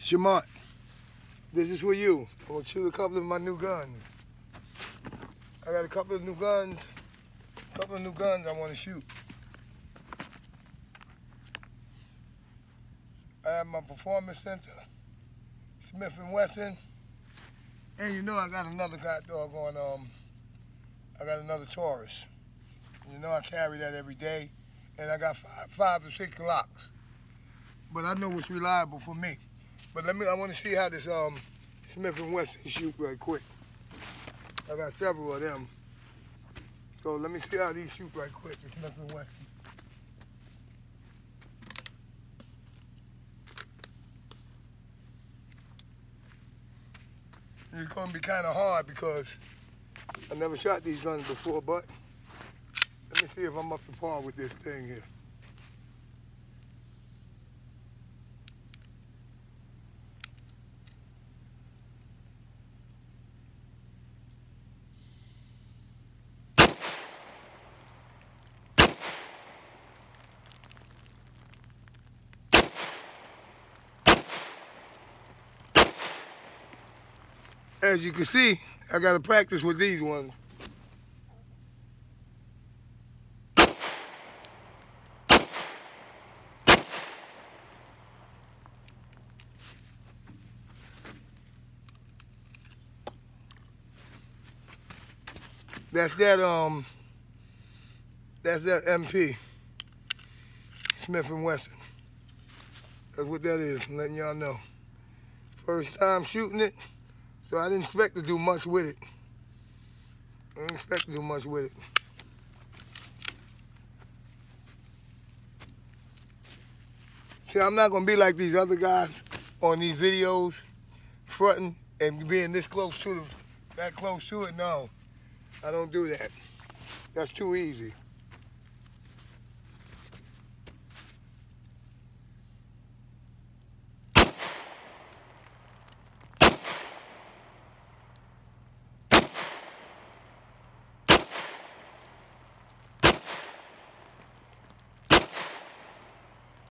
Shamont, this is for you. I'm gonna shoot a couple of my new guns. I got a couple of new guns, a couple of new guns I wanna shoot. I have my performance center, Smith & Wesson, and you know I got another god doggone, um, I got another Taurus. You know I carry that every day, and I got five, five or six Glocks. But I know what's reliable for me. But let me, I want to see how this um Smith & Wesson shoot right quick. I got several of them. So let me see how these shoot right quick, the Smith & Wesson. It's gonna be kind of hard because I never shot these guns before, but let me see if I'm up to par with this thing here. As you can see, I got to practice with these ones. That's that um that's that MP Smith and Wesson. That's what that is, I'm letting y'all know. First time shooting it. So I didn't expect to do much with it. I didn't expect to do much with it. See, I'm not gonna be like these other guys on these videos, fronting and being this close to the, that close to it. No, I don't do that. That's too easy.